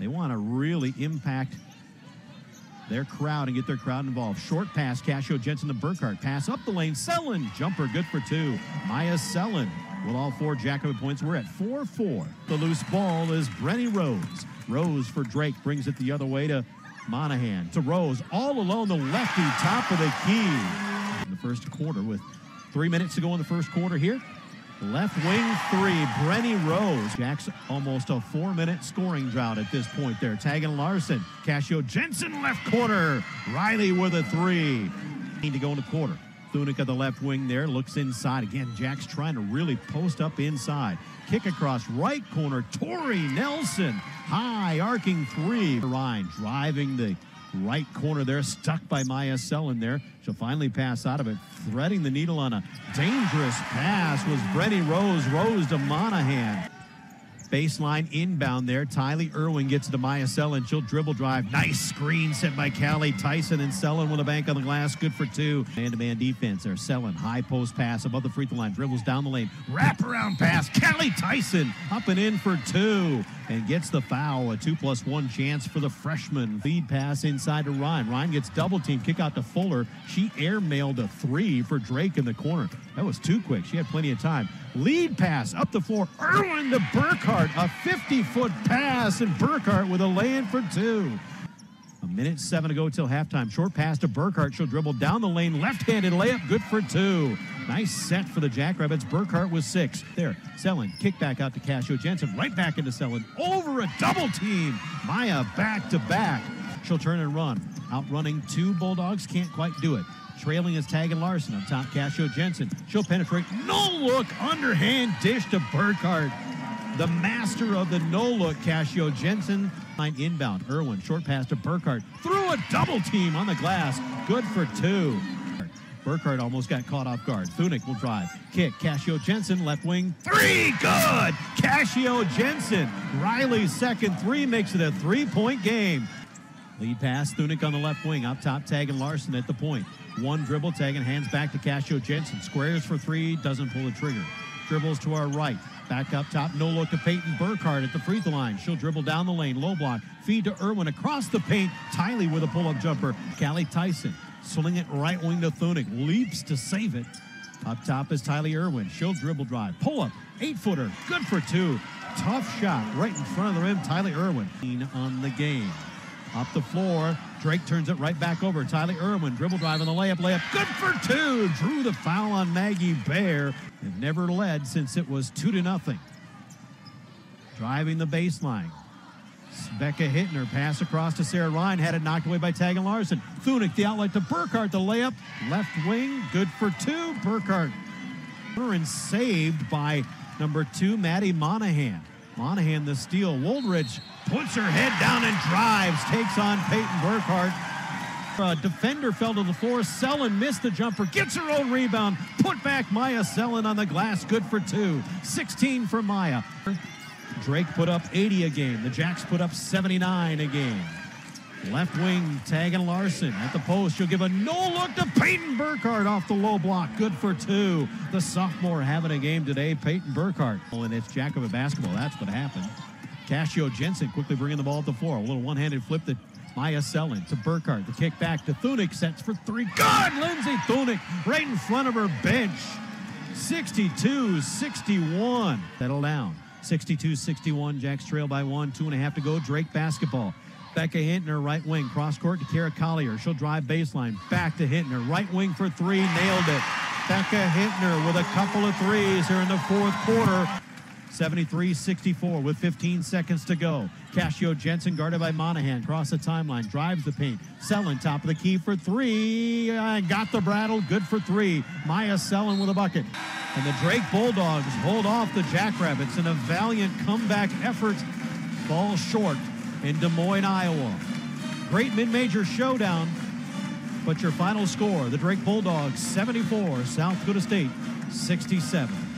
They want to really impact their crowd and get their crowd involved. Short pass, Casio Jensen to Burckhard. Pass up the lane. Selland, jumper, good for two. Myah Selland with all four Jackrabbit points. We're at 4 4. The loose ball is Brenni Rose. Rose for Drake brings it the other way to Monahan. To Rose, all alone, the lefty, top of the key. In the first quarter, with three minutes to go in the first quarter here. Left wing three, Brenni Rose. Jack's almost a four minute scoring drought at this point there. Tagyn Larson. Casio Jensen left corner. Riley with a three. Need to go in the quarter. Theuninck at the left wing there looks inside. Again, Jack's trying to really post up inside. Kick across right corner. Tori Nelson. High arcing three. Ryan driving the right corner there, stuck by Myah Selland there. She'll finally pass out of it, threading the needle on a dangerous pass was Brenni Rose. Rose to Monahan. Baseline inbound there. Tylee Irwin gets to Myah Selland. She'll dribble drive. Nice screen set by Callie Tyson and Selland with a bank on the glass. Good for two. Man to man defense there. Selland, high post pass above the free throw line. Dribbles down the lane. Wraparound pass. Callie Tyson up and in for two and gets the foul. A two plus one chance for the freshman. Lead pass inside to Ryan. Ryan gets double team. Kick out to Fuller. She air mailed a three for Drake in the corner. That was too quick. She had plenty of time. Lead pass up the floor. Irwin to Burckhard. A 50 foot pass, and Burckhard with a lay in for two. A minute seven to go till halftime. Short pass to Burckhard. She'll dribble down the lane. Left handed layup. Good for two. Nice set for the Jackrabbits. Burckhard with six. There. Selland. Kick back out to Casio Jensen. Right back into Selland. Over a double team. Myah back to back. She'll turn and run. Outrunning two Bulldogs. Can't quite do it. Trailing is Tagyn Larson on top. Casio Jensen. She'll penetrate. No look. Underhand dish to Burckhard. The master of the no look, Casio Jensen. Inbound. Irwin. Short pass to Burckhard. Through a double team on the glass. Good for two. Burckhard almost got caught off guard. Theuninck will drive. Kick. Casio Jensen, left wing. Three. Good. Casio Jensen. Riley's second three makes it a three point game. Lead pass. Theuninck on the left wing. Up top, Tagyn Larson at the point. One dribble, Tagyn hands back to Casio Jensen. Squares for three. Doesn't pull the trigger. Dribbles to our right. Back up top, no look to Paiton Burckhard at the free throw line. She'll dribble down the lane, low block, feed to Irwin across the paint. Tylee with a pull up jumper. Callie Tyson swing it right wing to Theuninck, leaps to save it. Up top is Tylee Irwin. She'll dribble drive, pull up, eight footer, good for two. Tough shot right in front of the rim. Tylee Irwin on the game. Up the floor, Drake turns it right back over. Tylee Irwin dribble drive on the layup, layup, good for two. Drew the foul on Maggie Bear. They've never led since it was two to nothing. Driving the baseline. Becca Hittner pass across to Sara Rhine, had it knocked away by Tagyn Larson. Theuninck, the outlet to Burckhard, the layup, left wing, good for two. Burckhard and saved by number two, Maddie Monahan. Monahan the steal. Woldridge puts her head down and drives, takes on Paiton Burckhard. A defender fell to the floor. Selland missed the jumper, gets her own rebound. Put back Myah Selland on the glass, good for two. 16 for Myah. Drake put up 80 a game. The Jacks put up 79 a game. Left wing, Tagyn Larson at the post. She'll give a no look to Paiton Burckhard off the low block. Good for two. The sophomore having a game today, Paiton Burckhard. And it's Jackrabbit basketball. That's what happened. Casio Jensen quickly bringing the ball up the floor. A little one handed flip to Myah Selland to Burckhard. The kick back to Theuninck. sets for three. Good! Lindsey Theuninck right in front of her bench. 62 61. Settle down. 62 61. Jacks trail by one. Two and a half to go. Drake basketball. Becca Hittner, right wing, cross court to Kara Collier. She'll drive baseline, back to Hittner, right wing for three, nailed it. Becca Hittner with a couple of threes here in the fourth quarter. 73 64 with 15 seconds to go. Casio Jensen guarded by Monahan. Cross the timeline, drives the paint. Selland top of the key for three. I got the brattle, good for three. Myah Selland with a bucket. And the Drake Bulldogs hold off the Jackrabbits in a valiant comeback effort. Ball short in Des Moines, Iowa. Great mid major showdown. But your final score the Drake Bulldogs 74, South Dakota State 67.